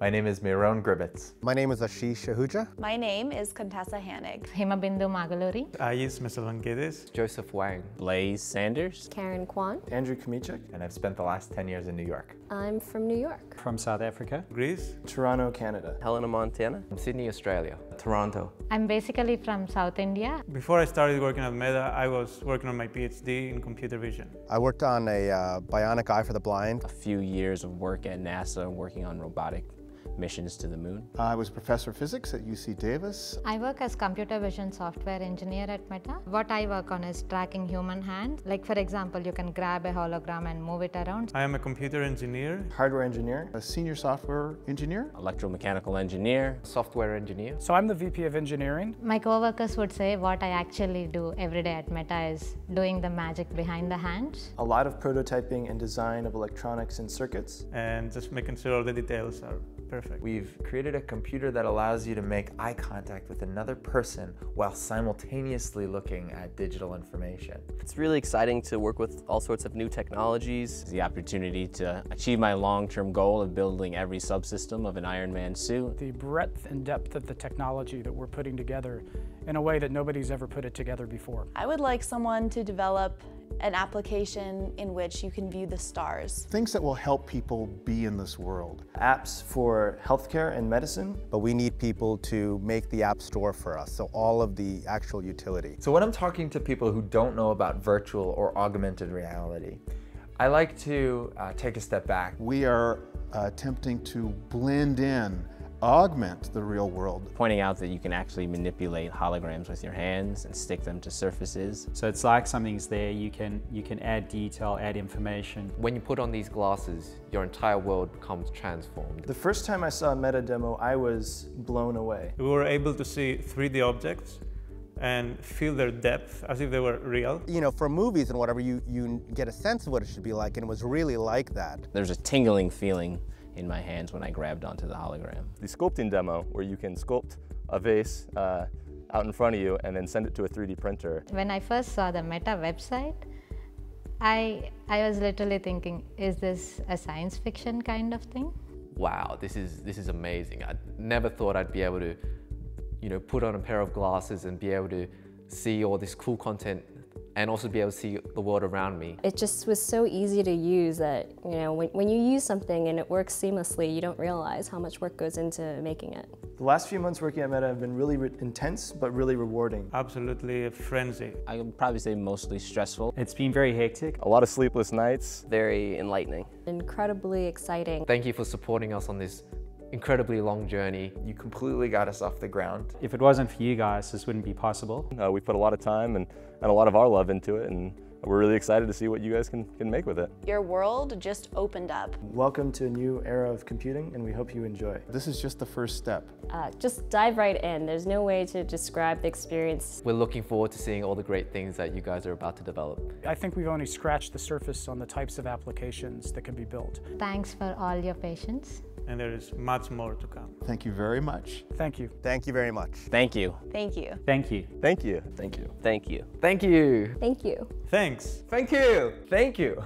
My name is Meron Gribetz. My name is Ashish Ahuja. My name is Contessa Hanig. Himabindu Magaluri. Ais Mesalangedes. Joseph Wang. Blaze Sanders. Karen Kwan. Andrew Kamichek. And I've spent the last 10 years in New York. I'm from New York. From South Africa. Greece. Toronto, Canada. Helena, Montana. From Sydney, Australia. Toronto. I'm basically from South India. Before I started working at Meta, I was working on my PhD in computer vision. I worked on a uh, bionic eye for the blind. A few years of work at NASA working on robotic missions to the moon. I was professor of physics at UC Davis. I work as computer vision software engineer at Meta. What I work on is tracking human hand. Like for example, you can grab a hologram and move it around. I am a computer engineer. Hardware engineer. A senior software engineer. Electromechanical engineer. Software engineer. So I'm the VP of engineering. My coworkers would say what I actually do every day at Meta is doing the magic behind the hands. A lot of prototyping and design of electronics and circuits. And just making sure all the details are perfect. We've created a computer that allows you to make eye contact with another person while simultaneously looking at digital information. It's really exciting to work with all sorts of new technologies. The opportunity to achieve my long-term goal of building every subsystem of an Iron Man suit. The breadth and depth of the technology that we're putting together in a way that nobody's ever put it together before. I would like someone to develop an application in which you can view the stars. Things that will help people be in this world. Apps for healthcare and medicine. But we need people to make the app store for us, so all of the actual utility. So when I'm talking to people who don't know about virtual or augmented reality, I like to uh, take a step back. We are uh, attempting to blend in augment the real world. Pointing out that you can actually manipulate holograms with your hands and stick them to surfaces. So it's like something's there, you can, you can add detail, add information. When you put on these glasses, your entire world becomes transformed. The first time I saw a meta demo, I was blown away. We were able to see 3D objects and feel their depth as if they were real. You know, for movies and whatever, you, you get a sense of what it should be like, and it was really like that. There's a tingling feeling in my hands when I grabbed onto the hologram. The sculpting demo, where you can sculpt a vase uh, out in front of you and then send it to a 3D printer. When I first saw the Meta website, I, I was literally thinking, is this a science fiction kind of thing? Wow, this is, this is amazing. I never thought I'd be able to, you know, put on a pair of glasses and be able to see all this cool content and also be able to see the world around me. It just was so easy to use that, you know, when, when you use something and it works seamlessly, you don't realize how much work goes into making it. The last few months working at Meta have been really intense, but really rewarding. Absolutely a frenzy. I would probably say mostly stressful. It's been very hectic. A lot of sleepless nights. Very enlightening. Incredibly exciting. Thank you for supporting us on this incredibly long journey. You completely got us off the ground. If it wasn't for you guys, this wouldn't be possible. Uh, we put a lot of time and, and a lot of our love into it, and we're really excited to see what you guys can, can make with it. Your world just opened up. Welcome to a new era of computing, and we hope you enjoy. This is just the first step. Uh, just dive right in. There's no way to describe the experience. We're looking forward to seeing all the great things that you guys are about to develop. I think we've only scratched the surface on the types of applications that can be built. Thanks for all your patience. And there is much more to come. Thank you very much. Thank you. Thank you very much. Thank you. Thank you. Thank you. Thank you. Thank you. Thank you. Thank you. Thank you. Thanks. Thank you. Thank you.